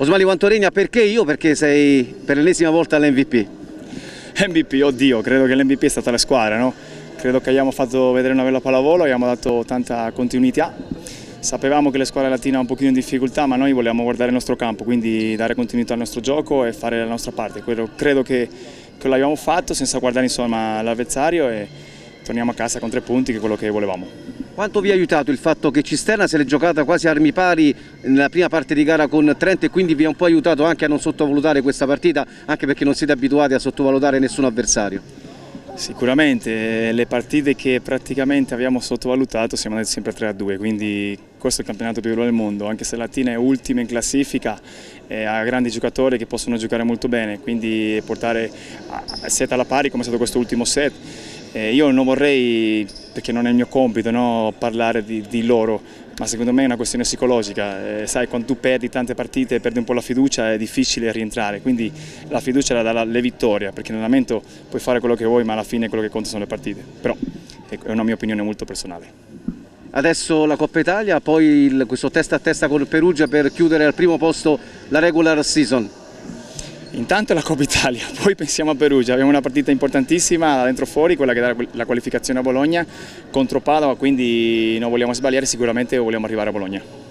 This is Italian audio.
Osmali Quantoregna, perché io? Perché sei per l'ennesima volta l'MVP. MVP, oddio, credo che l'MVP è stata la squadra, no? Credo che abbiamo fatto vedere una bella pallavolo, abbiamo dato tanta continuità. Sapevamo che le squadre latine erano un pochino in difficoltà, ma noi volevamo guardare il nostro campo, quindi dare continuità al nostro gioco e fare la nostra parte. Credo che, che l'abbiamo fatto senza guardare l'avversario e torniamo a casa con tre punti, che è quello che volevamo. Quanto vi ha aiutato il fatto che Cisterna se l'è giocata quasi a armi pari nella prima parte di gara con Trento e quindi vi ha un po' aiutato anche a non sottovalutare questa partita, anche perché non siete abituati a sottovalutare nessun avversario? Sicuramente, le partite che praticamente abbiamo sottovalutato siamo andati sempre 3 a 2, quindi questo è il campionato più bello del mondo, anche se Latina è ultima in classifica, eh, ha grandi giocatori che possono giocare molto bene, quindi portare a set alla pari come è stato questo ultimo set eh, io non vorrei, perché non è il mio compito, no, parlare di, di, loro, ma secondo me è una questione psicologica. Eh, sai, quando tu perdi tante partite e perdi un po' la fiducia è difficile rientrare, quindi la fiducia la dà le vittorie, perché nell'allenamento puoi fare quello che vuoi, ma alla fine quello che conta sono le partite. Però è una mia opinione molto personale. Adesso la Coppa Italia, poi il, questo testa a testa con il Perugia per chiudere al primo posto la regular season. Intanto è la Coppa Italia, poi pensiamo a Perugia, abbiamo una partita importantissima dentro fuori, quella che dà la qualificazione a Bologna contro Padova, quindi non vogliamo sbagliare, sicuramente vogliamo arrivare a Bologna.